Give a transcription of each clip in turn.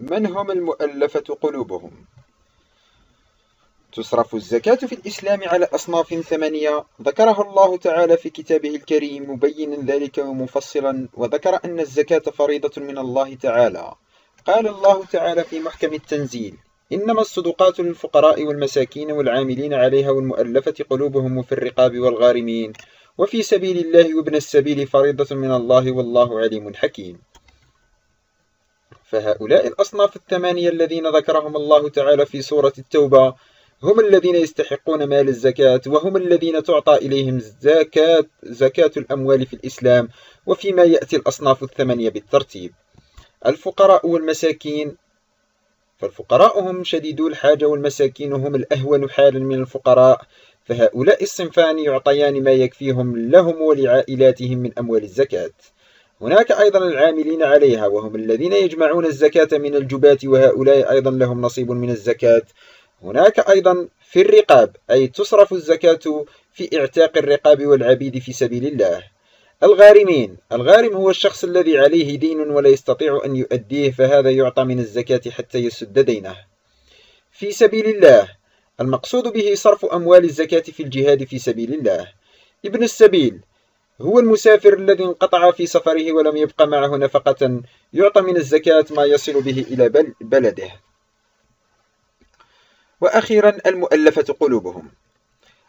من هم المؤلفة قلوبهم؟ تصرف الزكاة في الإسلام على أصناف ثمانية. ذكرها الله تعالى في كتابه الكريم مبينا ذلك ومفصلا. وذكر أن الزكاة فريضة من الله تعالى. قال الله تعالى في محكم التنزيل إنما الصدقات للفقراء والمساكين والعاملين عليها والمؤلفة قلوبهم في الرقاب والغارمين. وفي سبيل الله وابن السبيل فريضة من الله والله عليم حكيم. فهؤلاء الأصناف الثمانية الذين ذكرهم الله تعالى في سورة التوبة هم الذين يستحقون مال الزكاة وهم الذين تعطى إليهم زكاة, زكاة الأموال في الإسلام وفيما يأتي الأصناف الثمانية بالترتيب. الفقراء والمساكين فالفقراء هم شديدو الحاجة والمساكين هم الأهون حالا من الفقراء. فهؤلاء الصنفان يعطيان ما يكفيهم لهم ولعائلاتهم من أموال الزكاة. هناك أيضا العاملين عليها وهم الذين يجمعون الزكاة من الجبات وهؤلاء أيضا لهم نصيب من الزكاة. هناك أيضا في الرقاب أي تصرف الزكاة في اعتاق الرقاب والعبيد في سبيل الله. الغارمين الغارم هو الشخص الذي عليه دين ولا يستطيع أن يؤديه فهذا يعطى من الزكاة حتى يسد دينه. في سبيل الله المقصود به صرف أموال الزكاة في الجهاد في سبيل الله. ابن السبيل هو المسافر الذي انقطع في سفره ولم يبق معه نفقة يعطى من الزكاة ما يصل به إلى بلده. وأخيرا المؤلفة قلوبهم.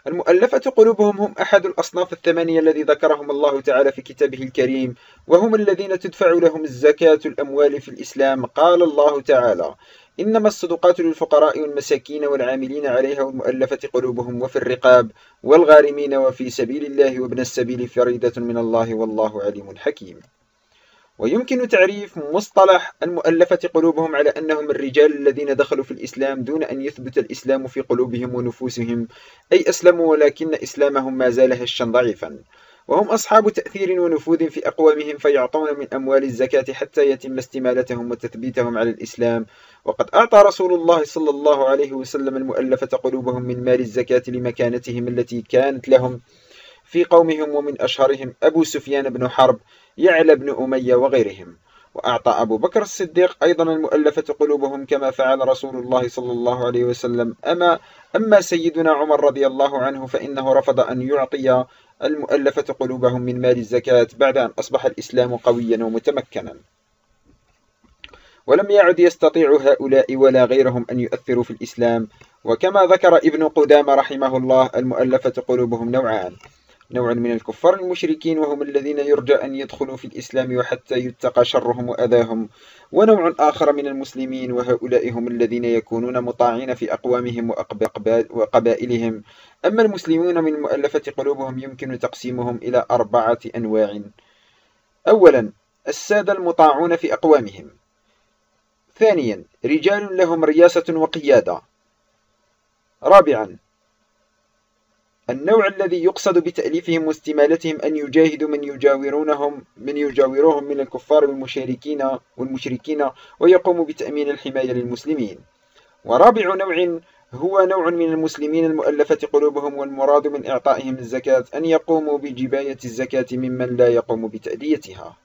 المؤلفة قلوبهم هم أحد الأصناف الثمانية الذي ذكرهم الله تعالى في كتابه الكريم وهم الذين تدفع لهم الزكاة الأموال في الإسلام. قال الله تعالى إنما الصدقات للفقراء والمساكين والعاملين عليها والمؤلفة قلوبهم وفي الرقاب والغارمين وفي سبيل الله وابن السبيل فريدة من الله والله عليم حكيم. ويمكن تعريف مصطلح المؤلفة قلوبهم على أنهم الرجال الذين دخلوا في الإسلام دون أن يثبت الإسلام في قلوبهم ونفوسهم أي أسلموا ولكن إسلامهم ما زال هشا ضعيفا. وهم أصحاب تأثير ونفوذ في أقوامهم فيعطون من أموال الزكاة حتى يتم استمالتهم وتثبيتهم على الإسلام. وقد أعطى رسول الله صلى الله عليه وسلم المؤلفة قلوبهم من مال الزكاة لمكانتهم التي كانت لهم. في قومهم ومن أشهرهم أبو سفيان بن حرب يعلى بن أمية وغيرهم. وأعطى أبو بكر الصديق أيضا المؤلفة قلوبهم كما فعل رسول الله صلى الله عليه وسلم. أما أما سيدنا عمر رضي الله عنه فإنه رفض أن يعطي المؤلفة قلوبهم من مال الزكاة بعد أن أصبح الإسلام قويا ومتمكنا. ولم يعد يستطيع هؤلاء ولا غيرهم أن يؤثروا في الإسلام. وكما ذكر ابن قدام رحمه الله المؤلفة قلوبهم نوعان. نوع من الكفار المشركين وهم الذين يرجى أن يدخلوا في الإسلام وحتى يتقى شرهم وأذاهم. ونوع آخر من المسلمين وهؤلاء هم الذين يكونون مطاعين في أقوامهم وقبائلهم. أما المسلمون من مؤلفة قلوبهم يمكن تقسيمهم إلى أربعة أنواع. أولا السادة المطاعون في أقوامهم. ثانيا رجال لهم رياسة وقيادة. رابعا النوع الذي يقصد بتأليفهم واستمالتهم أن يجاهدوا من يجاورونهم من يجاوروهم من الكفار والمشركين والمشركين ويقوموا بتأمين الحماية للمسلمين. ورابع نوع هو نوع من المسلمين المؤلفة قلوبهم والمراد من إعطائهم الزكاة أن يقوموا بجباية الزكاة ممن لا يقوم بتأديتها.